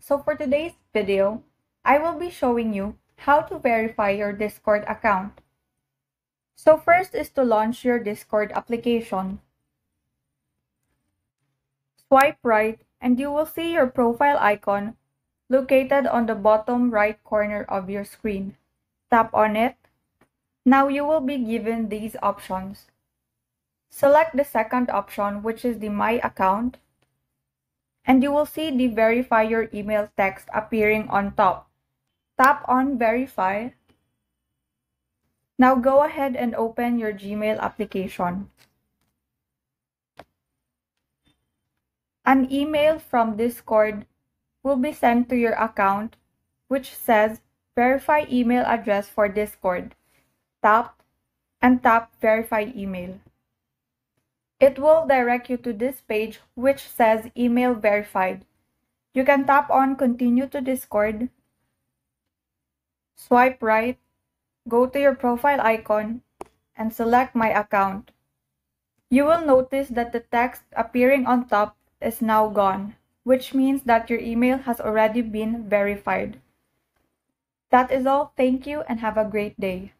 So for today's video, I will be showing you how to verify your Discord account. So first is to launch your Discord application. Swipe right and you will see your profile icon located on the bottom right corner of your screen. Tap on it. Now you will be given these options. Select the second option which is the My Account and you will see the verify your email text appearing on top. Tap on verify. Now go ahead and open your Gmail application. An email from Discord will be sent to your account which says verify email address for Discord. Tap and tap verify email. It will direct you to this page which says email verified. You can tap on continue to Discord, swipe right, go to your profile icon, and select my account. You will notice that the text appearing on top is now gone, which means that your email has already been verified. That is all. Thank you and have a great day.